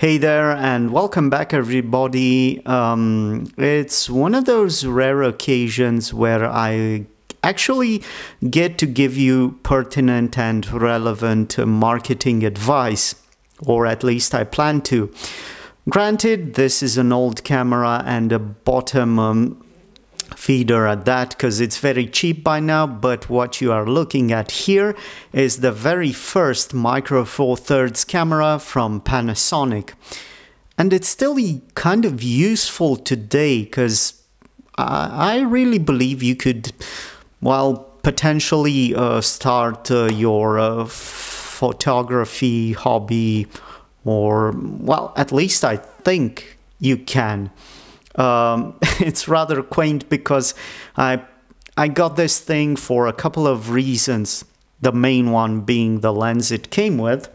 Hey there, and welcome back, everybody. Um, it's one of those rare occasions where I actually get to give you pertinent and relevant marketing advice, or at least I plan to. Granted, this is an old camera and a bottom um, feeder at that because it's very cheap by now but what you are looking at here is the very first micro four thirds camera from Panasonic. And it's still kind of useful today because I, really believe you could well potentially uh, start uh, your uh, photography hobby or well at least I think you can um, it's rather quaint because I I got this thing for a couple of reasons. The main one being the lens it came with.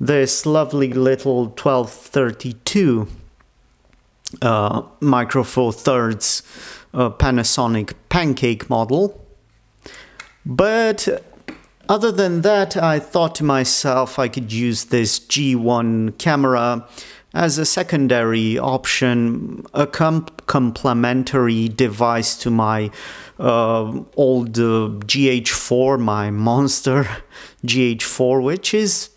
This lovely little 1232 uh, Micro Four Thirds uh, Panasonic Pancake model. But other than that, I thought to myself I could use this G1 camera as a secondary option, a com complementary device to my uh, old uh, GH4, my monster GH4, which is,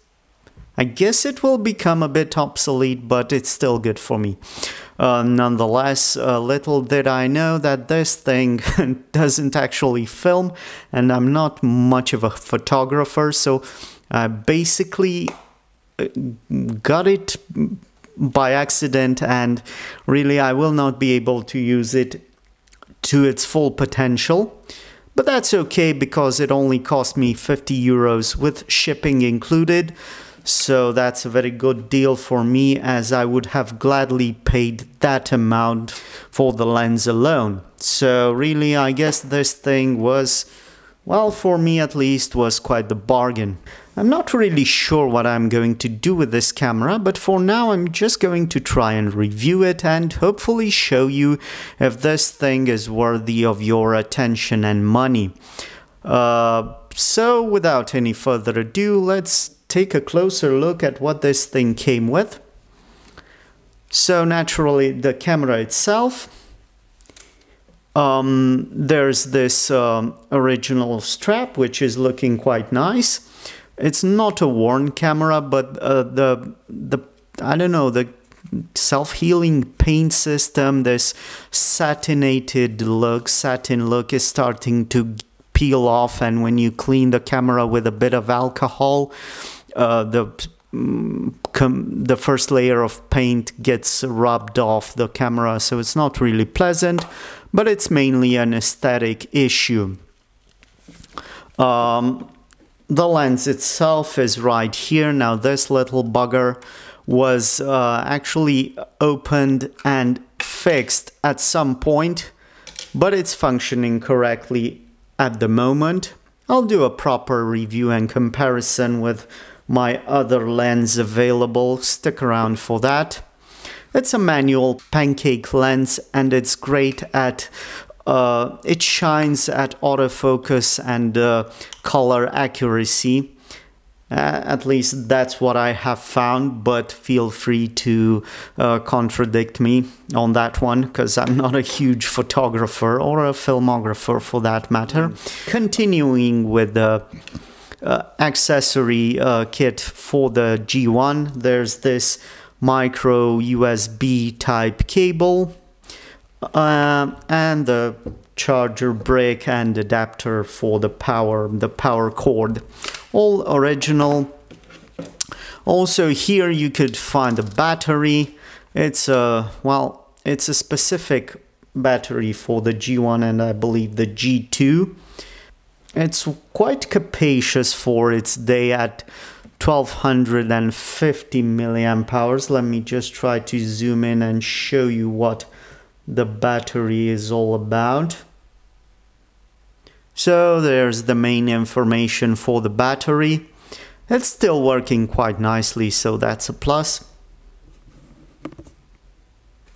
I guess it will become a bit obsolete, but it's still good for me. Uh, nonetheless, uh, little did I know that this thing doesn't actually film, and I'm not much of a photographer, so I basically uh, got it by accident and really I will not be able to use it to its full potential. But that's okay because it only cost me 50 euros with shipping included. So that's a very good deal for me as I would have gladly paid that amount for the lens alone. So really I guess this thing was, well for me at least, was quite the bargain. I'm not really sure what I'm going to do with this camera, but for now I'm just going to try and review it and hopefully show you if this thing is worthy of your attention and money. Uh, so without any further ado, let's take a closer look at what this thing came with. So naturally the camera itself, um, there's this um, original strap which is looking quite nice it's not a worn camera, but uh, the the I don't know the self-healing paint system, this satinated look, satin look is starting to peel off, and when you clean the camera with a bit of alcohol, uh, the mm, the first layer of paint gets rubbed off the camera, so it's not really pleasant, but it's mainly an aesthetic issue. Um, the lens itself is right here. Now this little bugger was uh, actually opened and fixed at some point, but it's functioning correctly at the moment. I'll do a proper review and comparison with my other lens available. Stick around for that. It's a manual pancake lens and it's great at uh, it shines at autofocus and uh, color accuracy. Uh, at least that's what I have found, but feel free to uh, contradict me on that one because I'm not a huge photographer or a filmographer for that matter. Continuing with the uh, accessory uh, kit for the G1, there's this micro USB type cable uh, and the charger brick and adapter for the power the power cord. All original. Also here you could find a battery. It's a well it's a specific battery for the G1 and I believe the G2 it's quite capacious for its day at 1250 milliamp hours. Let me just try to zoom in and show you what the battery is all about. So there's the main information for the battery. It's still working quite nicely, so that's a plus.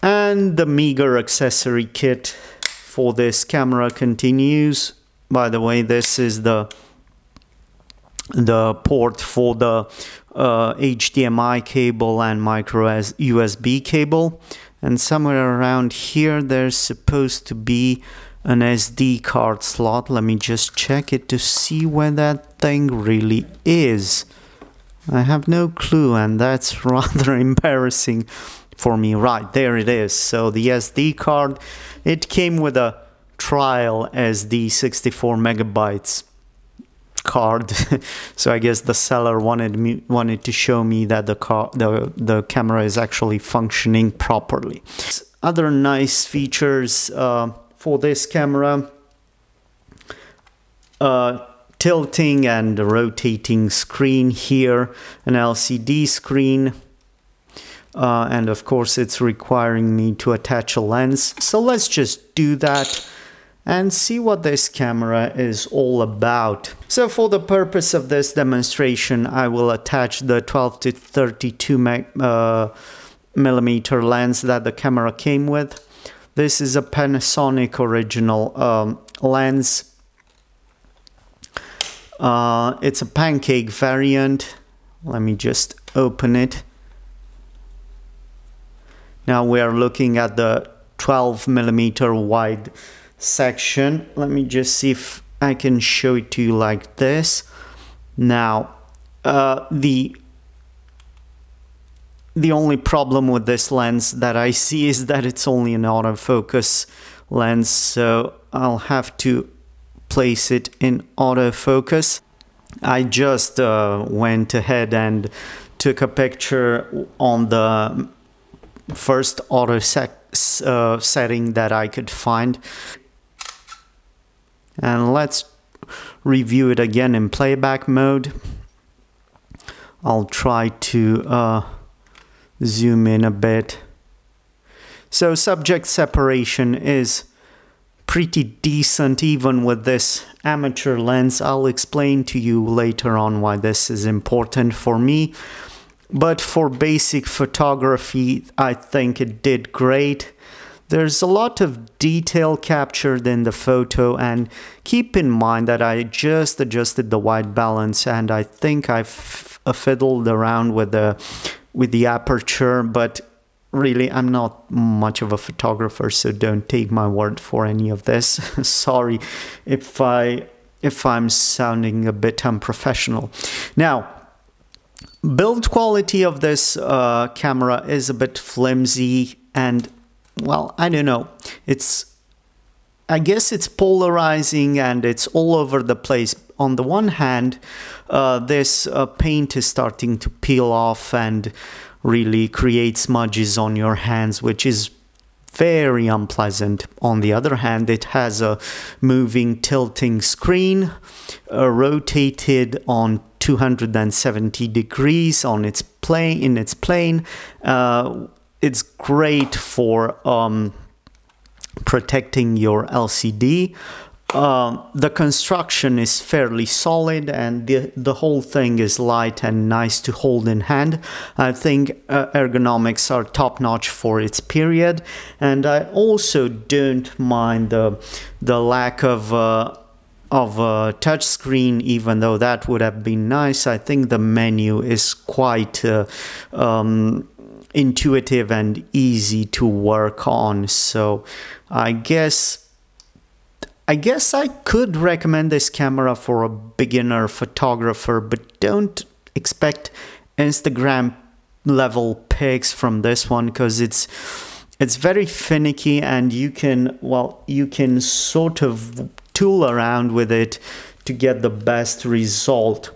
And the meager accessory kit for this camera continues. By the way, this is the the port for the uh, HDMI cable and micro USB cable and somewhere around here there's supposed to be an SD card slot. Let me just check it to see where that thing really is. I have no clue and that's rather embarrassing for me. Right there it is. So the SD card it came with a trial SD 64 megabytes card. So i guess the seller wanted me wanted to show me that the car the the camera is actually functioning properly. Other nice features uh, for this camera uh, tilting and rotating screen here an lcd screen uh, and of course it's requiring me to attach a lens. So let's just do that and see what this camera is all about. So for the purpose of this demonstration, I will attach the 12 to 32 uh, millimeter lens that the camera came with. This is a Panasonic original um, lens. Uh, it's a pancake variant. Let me just open it. Now we are looking at the 12 millimeter wide section. Let me just see if I can show it to you like this. Now uh, the the only problem with this lens that I see is that it's only an autofocus lens so I'll have to place it in autofocus. I just uh, went ahead and took a picture on the first auto sec uh, setting that I could find and let's review it again in playback mode. I'll try to uh, zoom in a bit. So subject separation is pretty decent even with this amateur lens. I'll explain to you later on why this is important for me. But for basic photography I think it did great there's a lot of detail captured in the photo and keep in mind that I just adjusted the white balance and I think I've fiddled around with the with the aperture but really I'm not much of a photographer so don't take my word for any of this. Sorry if I if I'm sounding a bit unprofessional. Now build quality of this uh, camera is a bit flimsy and well, I don't know. It's I guess it's polarizing and it's all over the place. On the one hand, uh, this uh, paint is starting to peel off and really create smudges on your hands, which is very unpleasant. On the other hand, it has a moving tilting screen, uh, rotated on 270 degrees on its plane in its plane uh, it's great for um, protecting your LCD. Uh, the construction is fairly solid and the, the whole thing is light and nice to hold in hand. I think uh, ergonomics are top notch for its period and I also don't mind the, the lack of uh, of a touchscreen, even though that would have been nice. I think the menu is quite uh, um, intuitive and easy to work on. So I guess I guess I could recommend this camera for a beginner photographer, but don't expect Instagram level pics from this one because it's it's very finicky and you can well you can sort of tool around with it to get the best result.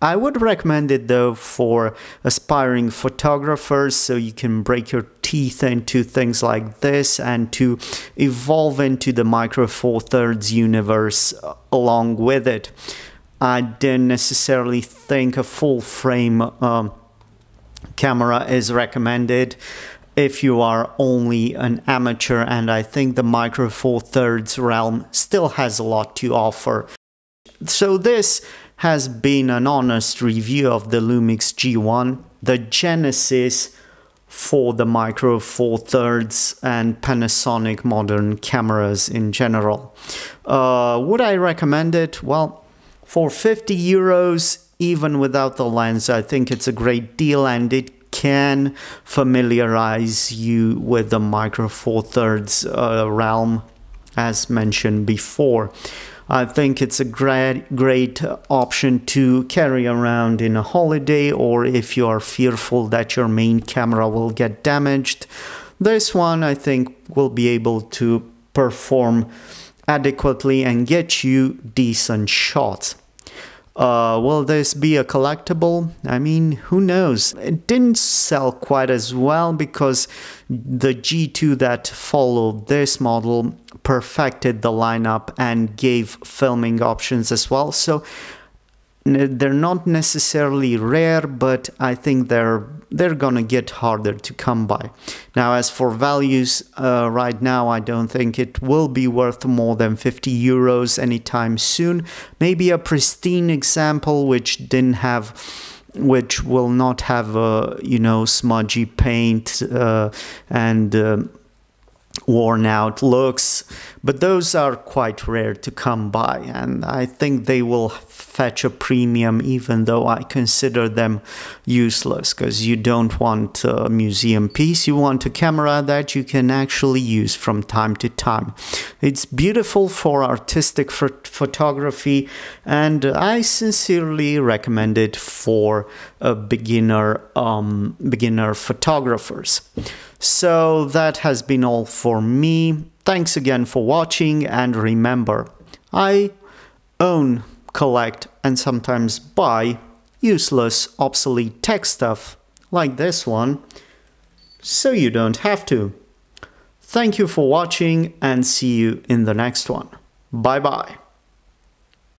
I would recommend it though for aspiring photographers so you can break your teeth into things like this and to evolve into the micro four thirds universe along with it. I don't necessarily think a full frame um, camera is recommended if you are only an amateur and I think the micro four thirds realm still has a lot to offer. So this has been an honest review of the Lumix G1, the genesis for the Micro Four Thirds and Panasonic modern cameras in general. Uh, would I recommend it? Well, for 50 euros, even without the lens, I think it's a great deal and it can familiarize you with the Micro Four Thirds uh, realm, as mentioned before. I think it's a great, great option to carry around in a holiday or if you are fearful that your main camera will get damaged. This one I think will be able to perform adequately and get you decent shots. Uh, will this be a collectible? I mean, who knows? It didn't sell quite as well because the G2 that followed this model perfected the lineup and gave filming options as well. So they're not necessarily rare, but I think they're they're gonna get harder to come by. Now, as for values, uh, right now I don't think it will be worth more than 50 euros anytime soon. Maybe a pristine example which didn't have which will not have a you know smudgy paint uh, and uh, worn out looks, but those are quite rare to come by, and I think they will fetch a premium even though I consider them useless because you don't want a museum piece, you want a camera that you can actually use from time to time. It's beautiful for artistic photography, and I sincerely recommend it for a beginner um, beginner photographers. So that has been all for me. Thanks again for watching and remember, I own, collect and sometimes buy useless, obsolete tech stuff like this one, so you don't have to. Thank you for watching and see you in the next one. Bye bye.